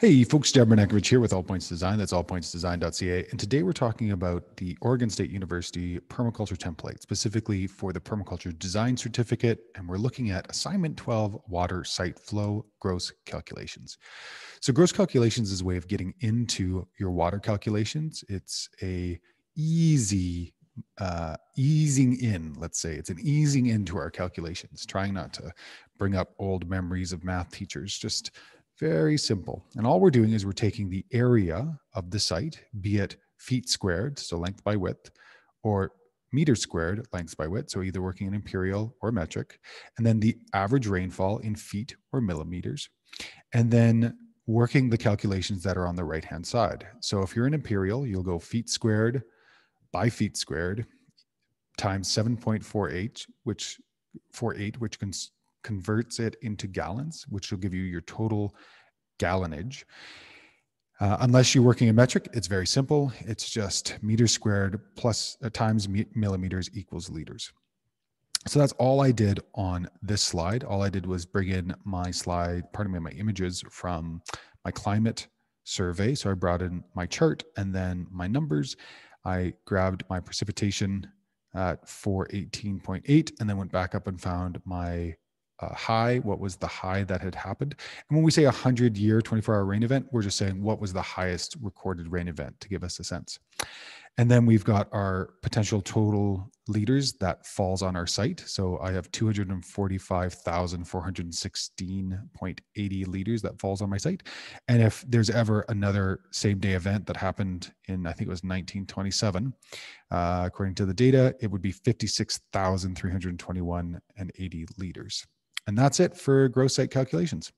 Hey, folks, Deb Bernakevitch here with All Points Design. That's allpointsdesign.ca. And today we're talking about the Oregon State University permaculture template, specifically for the permaculture design certificate. And we're looking at assignment 12 water site flow gross calculations. So, gross calculations is a way of getting into your water calculations. It's a easy uh, easing in, let's say it's an easing into our calculations, trying not to bring up old memories of math teachers, just very simple. And all we're doing is we're taking the area of the site, be it feet squared, so length by width, or meters squared, length by width, so either working in imperial or metric, and then the average rainfall in feet or millimeters, and then working the calculations that are on the right hand side. So if you're in imperial, you'll go feet squared by feet squared times 7.48, which 48, which can converts it into gallons, which will give you your total gallonage. Uh, unless you're working in metric, it's very simple. It's just meters squared plus uh, times millimeters equals liters. So that's all I did on this slide. All I did was bring in my slide, pardon me, my images from my climate survey. So I brought in my chart and then my numbers. I grabbed my precipitation at 418.8 and then went back up and found my uh, high, what was the high that had happened. And when we say a 100 year, 24 hour rain event, we're just saying what was the highest recorded rain event to give us a sense. And then we've got our potential total liters that falls on our site. So I have 245,416.80 liters that falls on my site. And if there's ever another same day event that happened in, I think it was 1927, uh, according to the data, it would be 56,321 and 80 liters. And that's it for gross site calculations.